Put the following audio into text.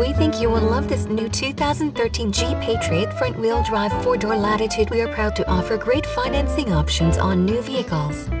We think you will love this new 2013 Jeep Patriot front-wheel drive four-door Latitude. We are proud to offer great financing options on new vehicles.